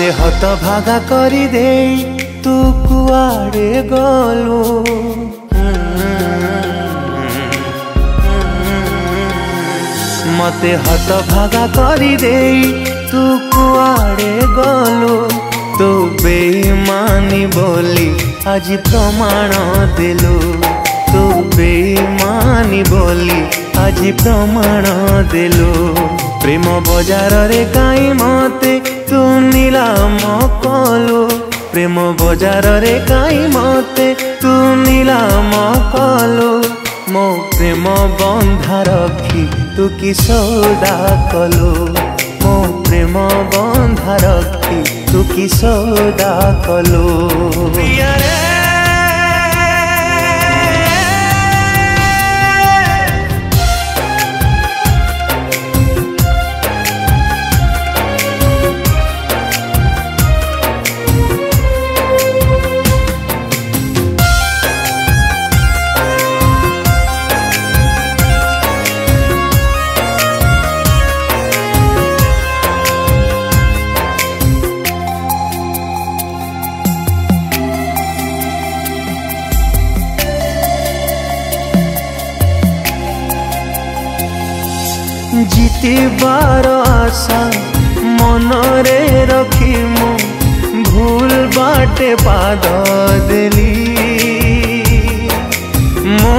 ମତେ হত ভাগা করি দেই তু কুয়াড়ে গলো মতে হত ভাগা করি দেই তু কুয়াড়ে গলো তো বেঈমানি বলি আজ প্রমাণ দেলো তো বেঈমানি বলি আজ প্রমাণ দেলো প্রেম বাজারে কাই মতে নিলাম কলো প্রেম বজারে কাই মতে তু নিলাম কলো মো প্রেম বন্ধা রক্ষি তু কি সৌদা কলো মো প্রেম বন্ধা রক্ষি তু কি সৌদা কলো প্রিয়ারে জিতিবার আশা মনরে রখি মু ভুল বাটে পাদ দেলি মু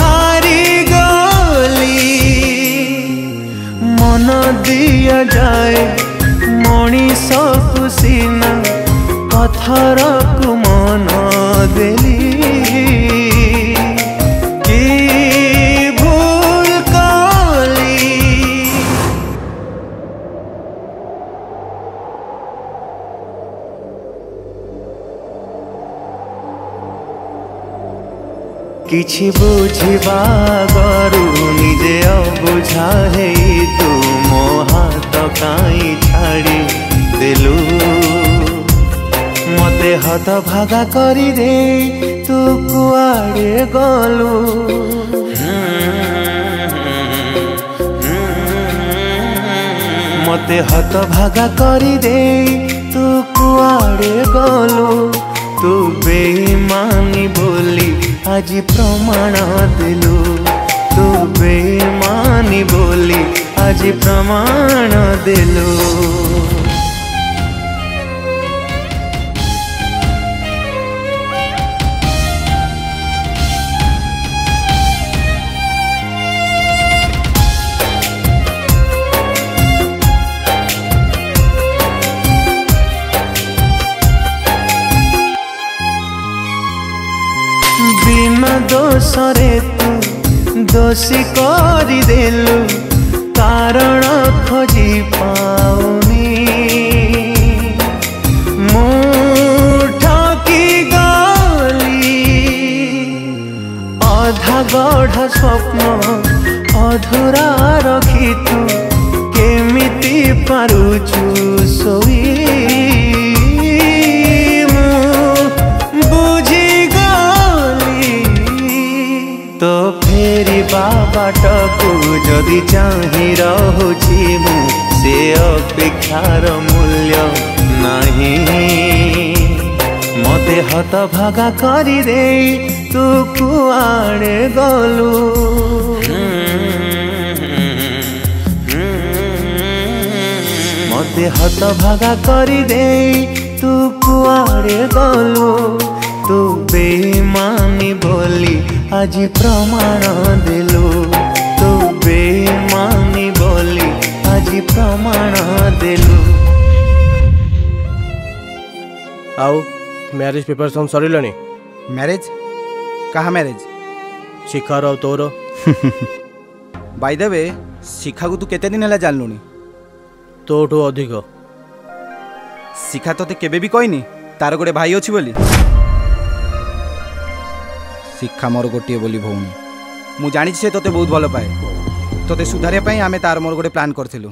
হারি গলি মন দিয়া যায় মণিষকু সিনা পথরকু মন দেলি କିଛି ବୁଝିବା ଗରୁ ନିଜେ ଅବୁଝା ହେଇ ତୁ ମୋ ହାତ କାଇଁ ଛାଡ଼ି ଦେଲୁ ମୋତେ ହତ ଭାଗା କରିଦେ ତୁ କୁଆଡ଼େ ଗଲୁ ମୋତେ ହତ ଭାଗା କରିଦେ ତୁ କୁଆଡ଼େ ଗଲୁ तो बेईमानी बोली आज प्रमाण दिलु तो बेईमानी बोली आज प्रमाण दिलो ଦୋଷରେ ତୁ ଦୋଷୀ କରିଦେଲୁ କାରଣ ଖୋଜି ପାଉନି ମୁଁ ଠକି ଗଲି ଅଧା ଗଢ଼ ସ୍ୱପ୍ନ ଅଧୁରା ରଖି ତୁ କେମିତି ପାରୁଛୁ ଶୋଇ ଯିବା ବାଟକୁ ଯଦି ଚାହିଁ ରହୁଛି ମୁଁ ସେ ଅପେକ୍ଷାର ମୂଲ୍ୟ ନାହିଁ ମୋତେ ହତ ଭଗା କରିଦେ ତୁ କୁଆଡ଼େ ଗଲୁ ମୋତେ ହତ ଭଗା କରିଦେ ତୁ କୁଆଡ଼େ ଗଲୁ ତୁ ବେମାନି ବୋଲି ଆଜି ପ୍ରମାଣ ଦେ ಪ್ರಮಾಣ ದೇಲು ଆଉ ମ୍ୟାରେଜ୍ ପ୍ରିପାରେସନ୍ ସରିଲାଣି ମ୍ୟାରେଜ୍ କାହା ମ୍ୟାରେଜ୍ ଶିଖାର ଆଉ ତୋର ବାଇଦେବେ ଶିଖାକୁ ତୁ କେତେ ଦିନ ହେଲା ଜାଣିଲୁଣି ତୋଠୁ ଅଧିକ ଶିଖା ତତେ କେବେ ବି କହିନି ତାର ଗୋଟେ ଭାଇ ଅଛି ବୋଲି ଶିଖା ମୋର ଗୋଟିଏ ବୋଲି ଭଉଣୀ ମୁଁ ଜାଣିଛି ସେ ତତେ ବହୁତ ଭଲ ପାଏ ତତେ ସୁଧାରିବା ପାଇଁ ଆମେ ତାର ମୋର ଗୋଟେ ପ୍ଲାନ୍ କରିଥିଲୁ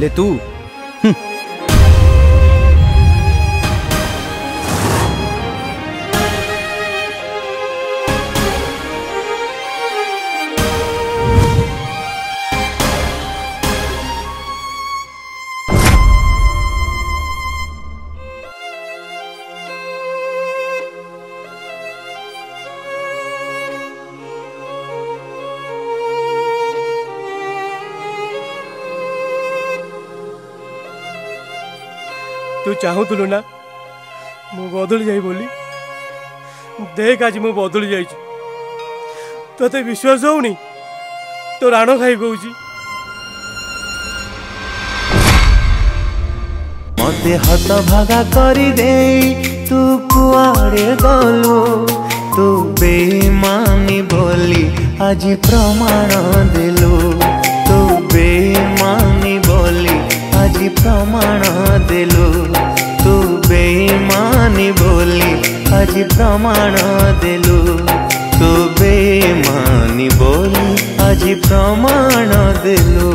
ले तू ତୁ ଚାହୁଁଥିଲୁ ନା ମୁଁ ବଦଳି ଯାଇ ବୋଲି ଦେଖ ଆଜି ମୁଁ ବଦଳି ଯାଇଛି ତୋତେ ବିଶ୍ୱାସ ହେଉନି ତୋ ରାଣ ଖାଇ କହୁଛି ମତେ ହତଭାଗା କରିଦେଇ ତୁ କୁଆଡ଼େ ଗଲୁ ତୁ ବେଇମାନି ବୋଲି ଆଜି ପ୍ରମାଣ ଦେଲୁ ଆଜି ପ୍ରମାଣ ଦେଲୁ ତୁ ବେମାନୀ ବୋଲି ଆଜି ପ୍ରମାଣ ଦେଲୁ